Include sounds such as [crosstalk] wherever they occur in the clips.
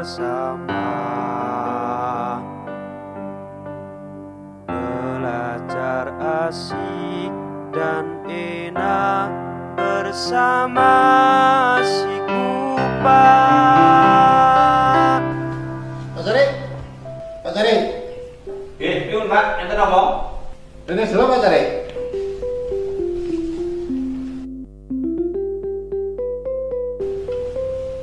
bersama. Belajar asik dan enak bersama si kupat Pak Cari, Pak Cari, Eh, piun Pak, enten apa? ini sudah Pak Cari.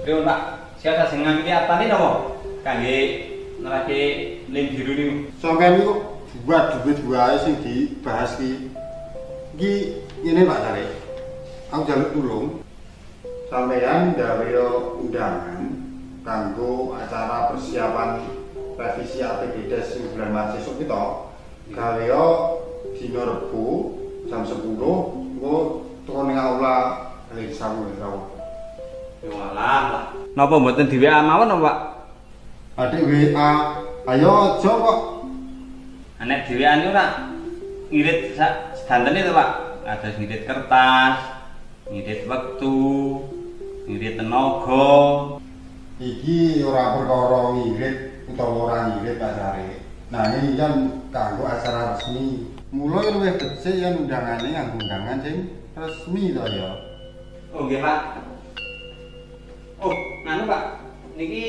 Piun Pak, siapa sing apa nih nopo? Kangge nerake ling biru niku. Sampai itu buat duit dua sing dibahas ki. Ki ini Pak Cari. Aku jaluk tulung. Sampeyan gawe undangan kanggo acara persiapan revisi APBD sing bulan Maret sesuk kita. Gawe dina Rebo jam 10 engko turun ning aula kali sawu karo. Yo alah lah. Napa mboten di WA mawon Pak? Adik WA, ayo aja kok. Anek di WA niku ora ngirit sedantene to Pak. Ada ngirit kertas, ngirit wektu, ngirit tenaga. Iki ora perkara ngirit utawa ora ngirit Pak Sari. Nah ini kan kanggo acara resmi. Mulai luwih becik yen undangane nganggo undangan sing resmi to ya. Oh nggih Pak. Oh, nganu Pak. Niki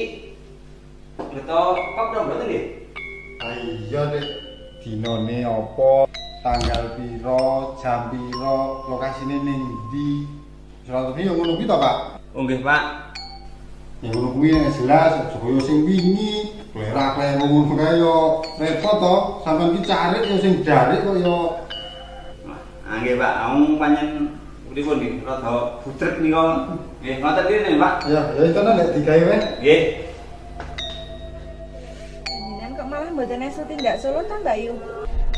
beto kok dong mboten nggih? Ah iya Dik, dinane apa, tanggal piro, jam piro, lokasine ning ndi. Surat yang ngono kuwi to, Pak. Oh nggih Pak. Yang ngono kuwi yang jelas aja kaya sing wingi. Klera kleru ngono kae yo repot to. Sampeyan ki carik yo sing darik kok yo Ah nggih Pak, aku pancen pripun nggih rada budrek nika. Nggih, ngoten iki Pak. ya ya itu nek digawe wae. Nggih. Jenengan kok malah mboten esuk tindak solo ta Mbak Yu?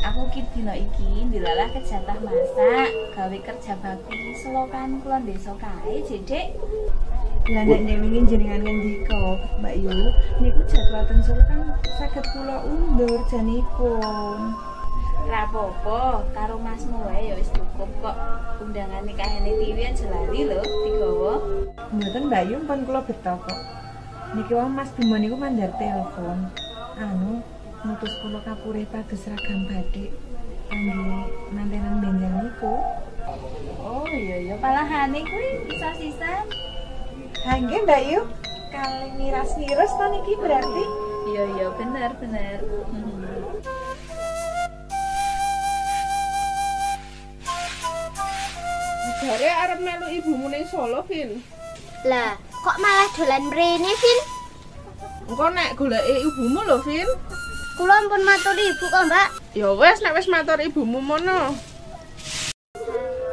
Aku ki dina iki ndilalah kejatah masak, gawe kerja bakti selokan kulon desa kae, Dedek. Lah nek nek wingi jenengan ngendika, Mbak Yu, niku jadwal ten solo kan saged kula undur janipun. Ora apa-apa, karo Masmu wae ya wis cukup kok. Undangan nikahane Tiwi aja lali lho digawa. Mboten Mbak Yu pun kula beto kok. Niki wae Mas Bimo niku mandar telepon. Anu, ngutus kula kapure pados seragam batik kangge mantenan benjang niku. Oh iya ya palahane kuwi bisa sisan. Ha nggih Mbak Yu. Kali miras-miras to niki berarti Iya iya bener bener. Hmm. Jare arep melu ibumu ning Solo, Vin. Lah, kok malah dolan mrene, Vin? Engko nek goleki ibumu lho, Vin. Kula ampun matur ibu kok, Mbak. Ya wis nek wis matur ibumu mono.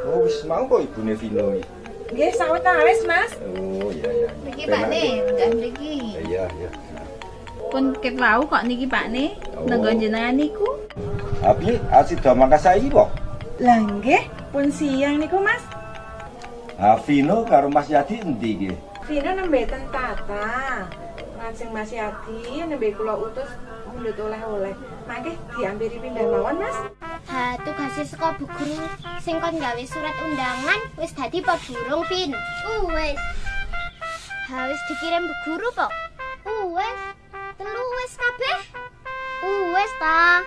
Oh, wis mau kok ibune Vino iki. nggih sawetawis Mas. Oh, iya iya. Niki Penak, Pak Ne, enggak mriki. Iya, iya. Pun ket wau kok niki Pak Ne, Oh. nenggo jenengan niku. Abi asid do mangkas saiki kok. Lah nggih, pun siang niku Mas. Ha Vino karo Mas Yadi endi iki? Vino nembe ten tata. Lajeng Mas Yadi nembe kula utus mundhut oleh-oleh. Mangke diampiri pindah mawon, Mas. Ha, tugase saka Bu Guru sing kon gawe surat undangan wis dadi apa durung, Vin? Wis. Ha, wis dikirim Bu Guru kok. Wis. Telu wis kabeh. Wis ta.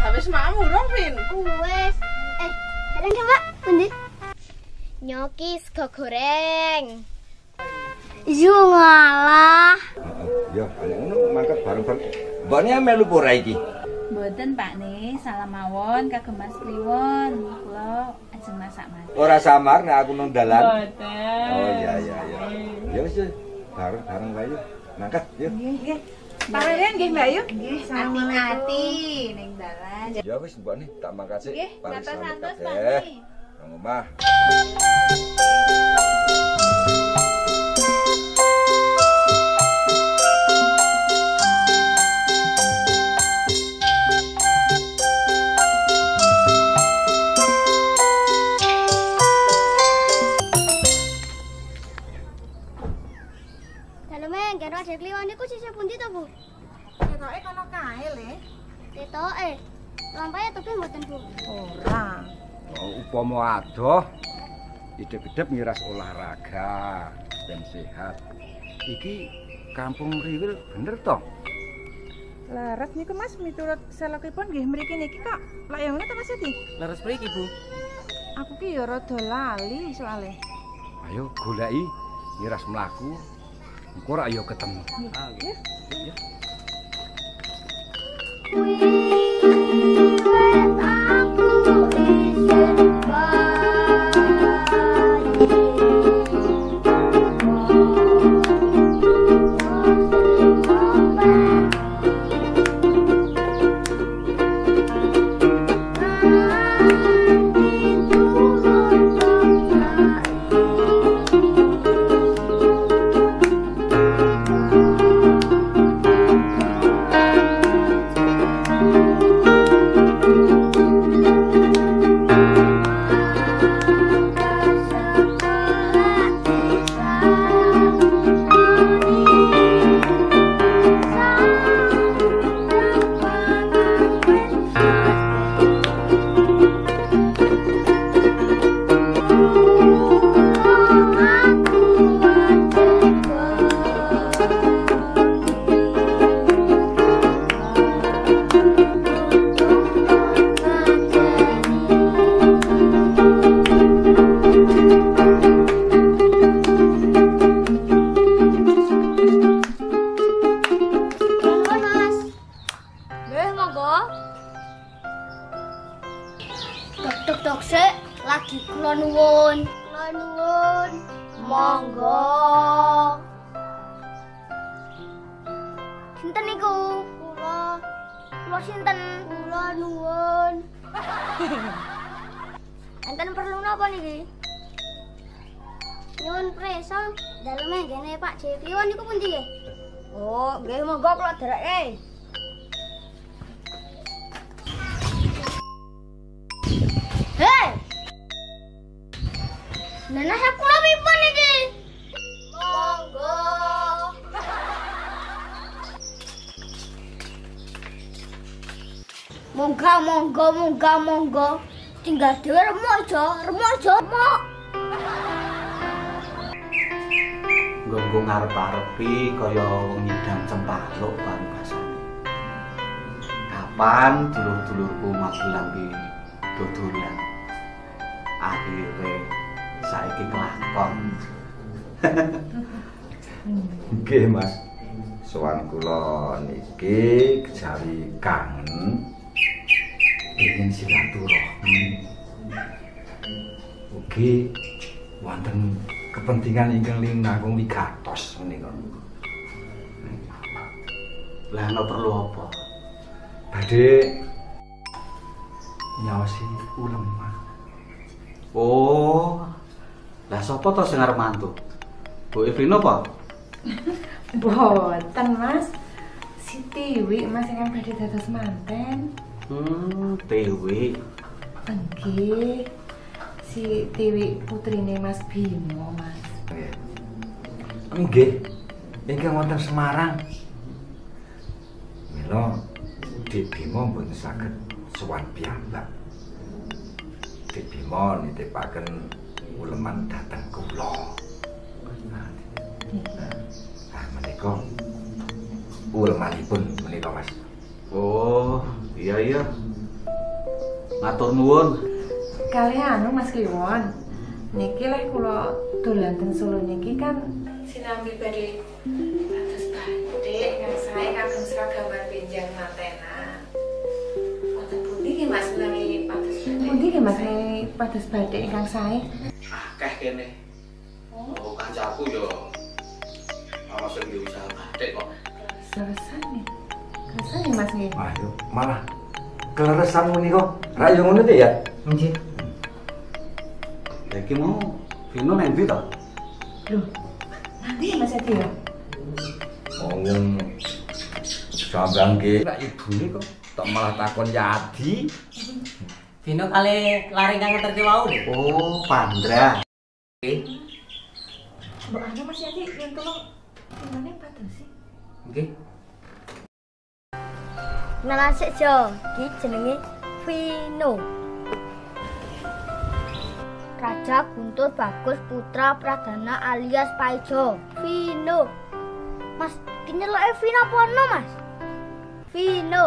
Ha wis mau dong, Vin. Wis. Eh, kadang ya, Mbak. Nyoki sego goreng. Yo ngalah. Yo, nek ngono mangkat bareng-bareng. Mbokne melu apa ora iki? Mboten Pak Ne, salam mawon kagem Mas Kliwon. Kula ajeng masak-masak. Ora samar nek aku nang dalan. Mboten. Oh iya iya iya. Ya wis yo, bareng-bareng wae yo. Mangkat yo. Nggih, nggih. Parehan nggih, Mbak Yu. Nggih, hati-hati ning dalan. Ya wis mbokne tak mangkat sik. Nggih, santos-santos Pak Nang omah. Daleme nggen ada kliwon niku sisih pundi to, Bu? Ketoke kono kae, Le. Ketoke. Lampahe tapi mboten, Bu. Ora. Oh, upama adoh hidup-hidup miras olahraga dan sehat. Iki kampung Riwil bener toh? Laras niku Mas miturut selokipun nggih mriki niki kok. Lah yang ngono ta Mas Yati? Leres mriki, Bu. Aku ki ya rada lali soalé. Ayo goleki miras mlaku. Engko rak yo ketemu. Nggih. Mas. Sinten niku? Kula. Kula sinten? Kula nuwun. [laughs] Enten perlu napa niki? Nyuwun presa, daleme ngene Pak Jekiwan niku pundi nggih? Oh, nggih monggo kula dereke. Hei! Nana Monggo, monggo, monggo, monggo. Tinggal dhewe remojo, remojo, mok. Nggo ngarep-arepi kaya wong nyidang cempaluk paribasane. Kapan dulur-dulurku magelang ki dodolan. Akhire saiki kelakon. Nggih, Mas. Sowan kula niki kejawi kangen ingin silaturahmi. Ugi wonten kepentingan ingkang linangkung wigatos menika. Lah ana perlu apa? Badhe nyaosi ulemah. Oh. Lah sapa to sing arep mantu? Bu Evrino apa? [laughs] Boten, Mas. Si Tiwi Mas ingkang badhe dados manten. Hmm, Dewi. Nggih. Si Tiwi putrine Mas Bimo, Mas. Nggih. Ingkang wonten Semarang. Mila Dik Bima mboten saged sowan piyambak. Dik Bima nitipaken uleman dhateng kula. Nah, menika ulemanipun menika Mas. Oh, iya iya. Matur nuwun. Kalian anu Mas Kliwon. Niki leh kula dolan teng Solo niki kan sinambi badhe dados batik kang sae kagem seragaman benjang. Wonten pundi ki Mas menawi pados batik? Pundi ki Mas menawi pados batik ingkang sae? Akeh kene. Oh, kancaku yo. Awas sing usaha batik kok. Selesan nih. Nih Mas nggih. Ayo, malah keleresan menika. Ra yo ngono teh ya. Nggih. Lah iki mau Vino ndi to? Loh. Nanti ya Mas Edi ya? Ngomong sambang ki rak ibune kok tak malah takon Yadi. Vino kali lari kang ngeterke wau lho. Oh, Pandra. Mbak Ana Mas Yadi yang tolong gimana pados sih? Nggih. Sik Jo, iki jenenge Vino. Raja Guntur Bagus Putra Pradana alias Paijo. Vino. Mas, dinyeluk Vino apa no, Mas? Vino.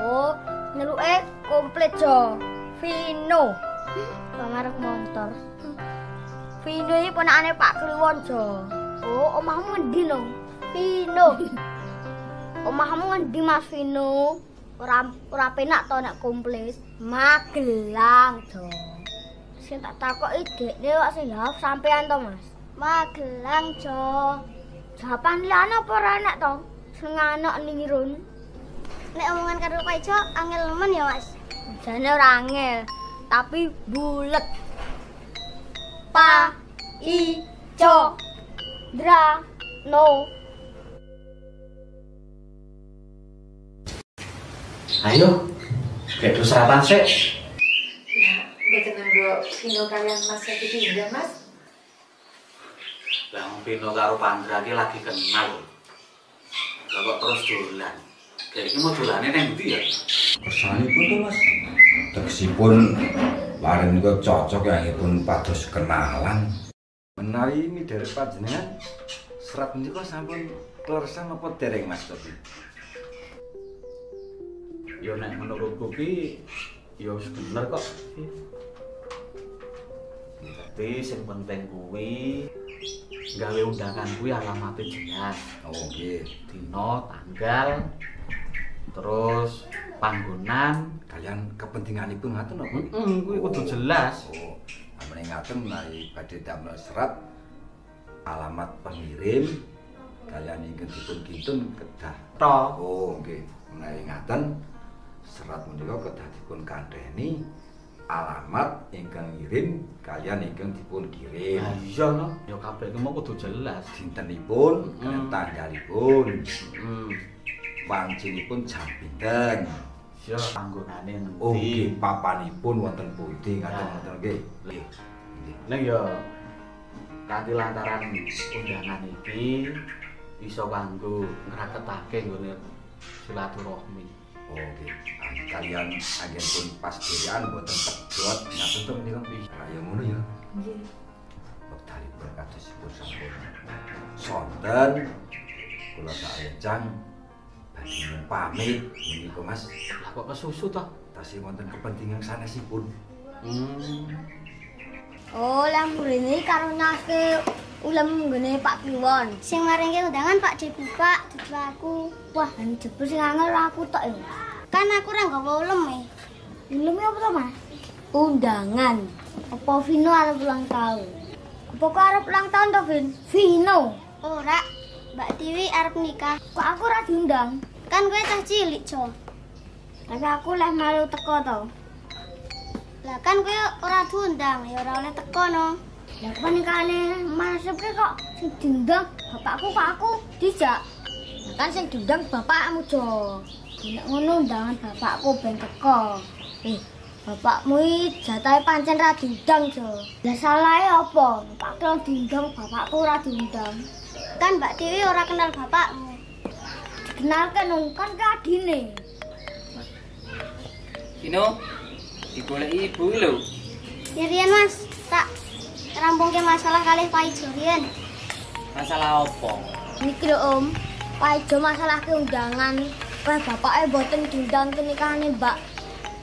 Oh, nyeluke komplit jo. Vino. Pamarek motor. Vino iki ponakane Pak Kliwon jo. Oh, omahmu ngendi no? Vino. Omahmu ngendi Mas Vino? Ora ora penak to nek komplit. Magelang jo. Sing tak takoki dekne kok sing jawab sampean to, Mas. Magelang jo. Jawaban liyane apa ora enak to? Sing anak nirun. Nek omongan karo Pak Ijo angel men ya, Mas. Jane ora angel, tapi bulet. Pa i co dra no Ayo, tuh sarapan sih. Betul nganggo Vino kalian Mas Yati pindah Mas. Lah Pino karo Pandra ki lagi kenal. Lah kok terus dolan. Kayak iki mau dolane nang ndi ya? Kersanipun tuh mas Tegesipun Laren niku cocok yang pun pados kenalan Menawi ini dari panjenengan Serat niku sampun kleresan apa dereng mas Tobi? Ya nek menurutku ki ya bener kok. Tapi sing penting kuwi gawe undangan kuwi alamatnya jelas. Oh nggih Dino, tanggal, terus panggonan, Kalian kepentinganipun ngaten apa? Heeh, kuwi kudu jelas. Oh, amene ngaten menawi badhe damel serat alamat pengirim kalian ingin dipun kintun kedah. Oh, nggih. Menawi ngaten serat menika kedah dipun kandhani alamat ingkang ngirim kalian ingkang dipun kirim. Lah iya no, ya kabeh ku mau kudu jelas. Dintenipun, Hmm. tanggalipun, Hmm. wancinipun jam pinten. Ya panggonane endi? Oh, nggih, papanipun wonten pundi ngaten ngoten nggih. Nggih. Ning ya kanthi lantaran undangan iki iso kanggo ngraketake nggone silaturahmi. Oh, nggih. Ah, Kalian agen pun pas dhewean mboten pedhot ngaten to menika. Ah, ya ngono ya. Nggih. Wektalipun kados pun sampun. Sonten kula tak badhe nyuwun pamit menika Mas. Lah kok kesusu toh? Tasih wonten kepentingan sanesipun. Hmm. Oh, lah mrene karo nyake ulem nggone Pak Kliwon. Sing maringke undangan Pak Debu Pak, dudu aku. Wah, anu jebul sing angel aku tok ya. Kan aku ora nggawa ulem e. Ulem apa to, Mas? Undangan. Apa Vino arep ulang tahun? Apa kok arep ulang tahun to, Vin? Vino. Ora, Mbak Tiwi arep nikah. Kok aku ora diundang? Kan kowe cah cilik, Jo. Tapi aku leh malu teko to. Lah kan kowe ora diundang, ya ora oleh teko no. Lah panikane masuk kok sing diundang bapakku kok aku dijak. Lah kan sing diundang bapakmu jo. Nek ngono undangan bapakku ben teko. Eh, bapakmu iki jatahe pancen ra diundang jo. Lah salahe apa? Pak diundang bapakku ora diundang. Kan Mbak Dewi ora kenal bapakmu. Dikenalkan dong, kan ke adine. Vino, digoleki ibu lho. Ya mas, tak rampungke masalah kali Pak Ijo. Masalah apa? Niki lho Om, Pak Ijo masalah keundangan. Wah bapaknya boten diundang ke nikahane Mbak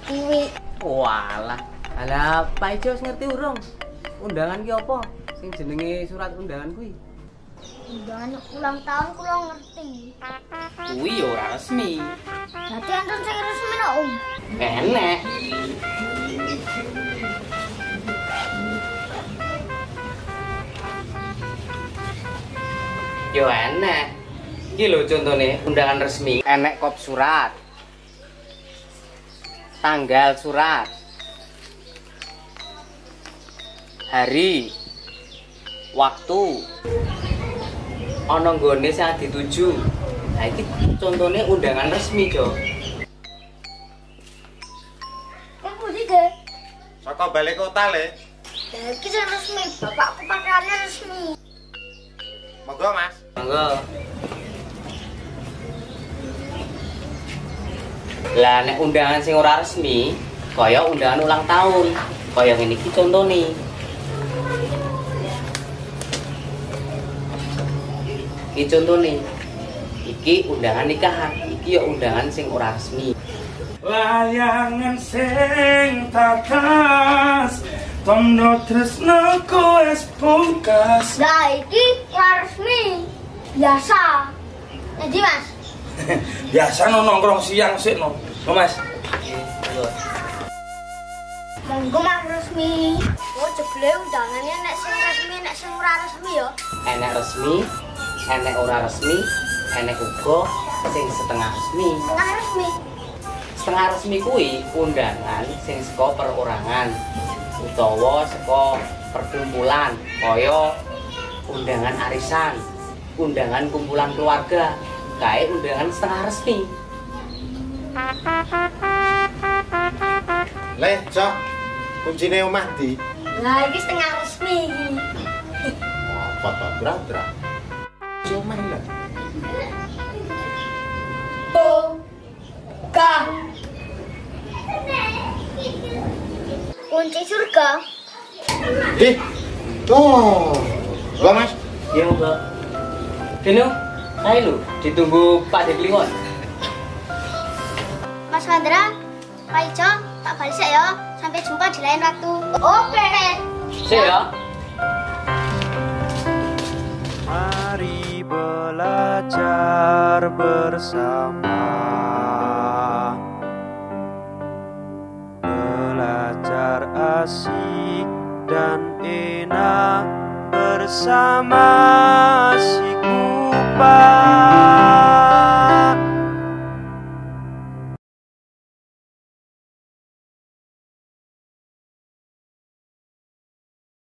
Tiwi. Walah. Alah, Pak Ijo wis ngerti urung? Undangan ki apa? Sing jenenge surat undangan kuwi. Undangan ulang tahun kula ngerti. Kuwi ya ora resmi. Berarti anten sing resmi no Om. Enek. Yo enek. Iki lho contone undangan resmi. Enek kop surat. Tanggal surat. Hari. Waktu. Ana nggone sing dituju. Nah iki contone undangan resmi, Jo. Budi ge. Saka balik kota le. Lah iki sing resmi, bapakku pakaiannya resmi. Monggo Mas. Monggo. Lah nek undangan sing ora resmi, kaya undangan ulang tahun. Kaya ngene iki contone. Iki contone. Iki undangan nikahan, iki ya undangan sing ora resmi. Layangan sing takas Tondo tresnaku es pungkas Lah iki resmi. Biasa. Jadi Mas, [laughs] Biasa no nongkrong siang sih no No mas Monggo Mas resmi. Oh, jebule undangannya nek sing resmi nek sing ora resmi ya. Enek resmi, enek ora resmi, enek uga sing setengah resmi. Tengah resmi. Setengah resmi kuwi undangan sing saka perorangan utawa saka perkumpulan kaya undangan arisan, undangan kumpulan keluarga, kae undangan setengah resmi. Le, Cok. Kuncine omah di. Lah iki setengah resmi. Apa to, Dra-dra? Kunci omah lah. Buka. Kunci surga. Di. Oh. Gua, Mas. Ya monggo. Dino, ayo lu ditunggu Pak Deklingon. Mas Mandra, Pak Ijo, tak balik sih ya. Sampai jumpa di lain waktu. Oke. Sik ya. Mari belajar bersama Belajar asik dan enak bersama Bye.